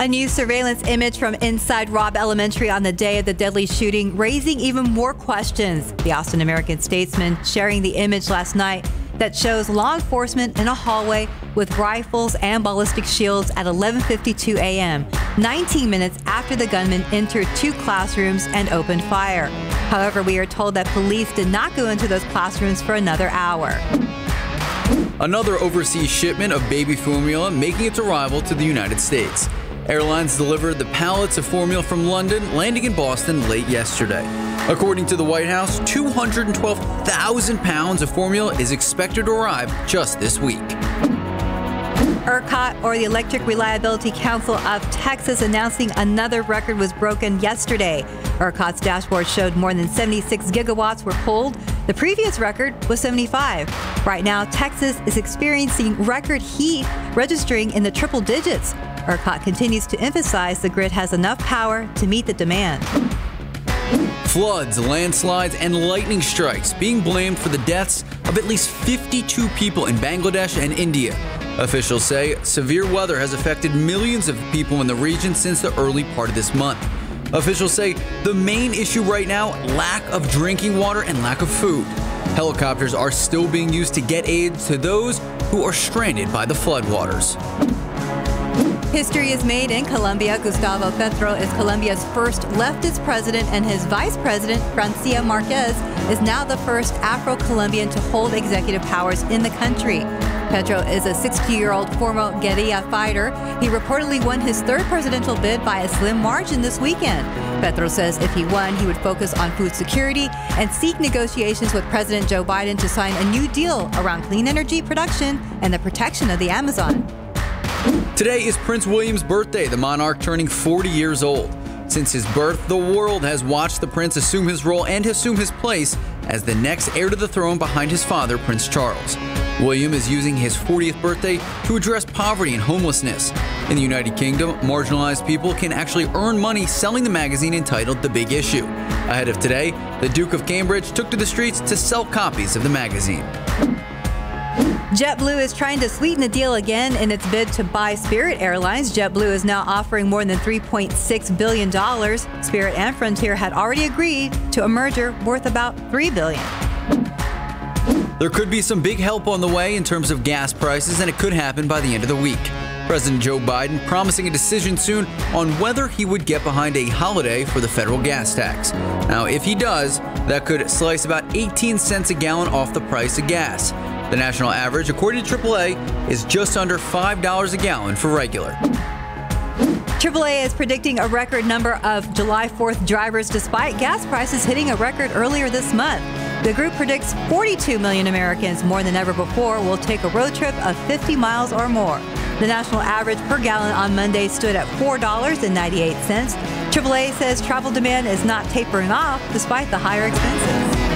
A new surveillance image from inside Robb Elementary on the day of the deadly shooting, raising even more questions. The Austin American Statesman sharing the image last night that shows law enforcement in a hallway with rifles and ballistic shields at 11:52 a.m., 19 minutes after the gunman entered two classrooms and opened fire. However, we are told that police did not go into those classrooms for another hour. Another overseas shipment of baby formula making its arrival to the United States. Airlines delivered the pallets of formula from London, landing in Boston late yesterday. According to the White House, 212,000 pounds of formula is expected to arrive just this week. ERCOT, or the Electric Reliability Council of Texas, announcing another record was broken yesterday. ERCOT's dashboard showed more than 76 gigawatts were pulled. The previous record was 75. Right now, Texas is experiencing record heat, registering in the triple digits. ERCOT continues to emphasize the grid has enough power to meet the demand. Floods, landslides, and lightning strikes being blamed for the deaths of at least 52 people in Bangladesh and India. Officials say severe weather has affected millions of people in the region since the early part of this month. Officials say the main issue right now lack of drinking water and lack of food. Helicopters are still being used to get aid to those who are stranded by the floodwaters. History is made in Colombia. Gustavo Petro is Colombia's first leftist president, and his vice president, Francia Marquez, is now the first Afro Colombian to hold executive powers in the country. Petro is a 60 year old former guerrilla fighter. He reportedly won his third presidential bid by a slim margin this weekend. Petro says if he won, he would focus on food security and seek negotiations with President Joe Biden to sign a new deal around clean energy production and the protection of the Amazon. Today is Prince William's birthday, the monarch turning 40 years old. Since his birth, the world has watched the prince assume his role and assume his place as the next heir to the throne behind his father, Prince Charles. William is using his 40th birthday to address poverty and homelessness. In the United Kingdom, marginalized people can actually earn money selling the magazine entitled The Big Issue. Ahead of today, the Duke of Cambridge took to the streets to sell copies of the magazine. JetBlue is trying to sweeten the deal again in its bid to buy Spirit Airlines. JetBlue is now offering more than $3.6 billion. Spirit and Frontier had already agreed to a merger worth about 3 billion. There could be some big help on the way in terms of gas prices, and it could happen by the end of the week. President Joe Biden promising a decision soon on whether he would get behind a holiday for the federal gas tax. Now, if he does, that could slice about 18 cents a gallon off the price of gas. The national average, according to AAA, is just under $5 a gallon for regular. AAA is predicting a record number of July 4th drivers despite gas prices hitting a record earlier this month. The group predicts 42 million Americans, more than ever before, will take a road trip of 50 miles or more. The national average per gallon on Monday stood at $4.98. AAA says travel demand is not tapering off despite the higher expenses.